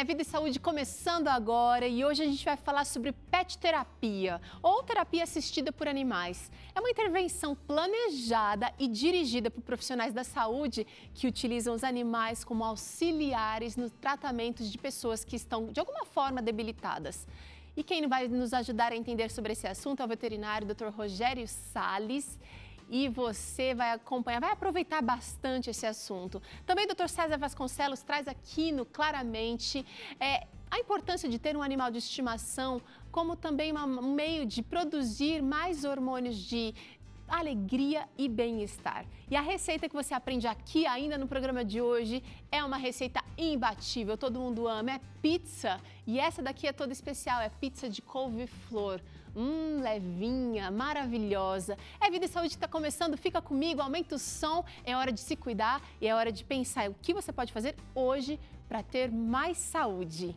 É Vida e Saúde começando agora e hoje a gente vai falar sobre pet terapia ou terapia assistida por animais. É uma intervenção planejada e dirigida por profissionais da saúde que utilizam os animais como auxiliares nos tratamentos de pessoas que estão de alguma forma debilitadas. E quem vai nos ajudar a entender sobre esse assunto é o veterinário Dr. Rogério Sales e você vai acompanhar, vai aproveitar bastante esse assunto. Também o Dr. César Vasconcelos traz aqui no Claramente é, a importância de ter um animal de estimação como também um meio de produzir mais hormônios de alegria e bem-estar. E a receita que você aprende aqui ainda no programa de hoje é uma receita imbatível, todo mundo ama, é pizza. E essa daqui é toda especial, é pizza de couve-flor. Hum, levinha, maravilhosa. É Vida e Saúde está começando, fica comigo, aumenta o som, é hora de se cuidar e é hora de pensar o que você pode fazer hoje para ter mais saúde.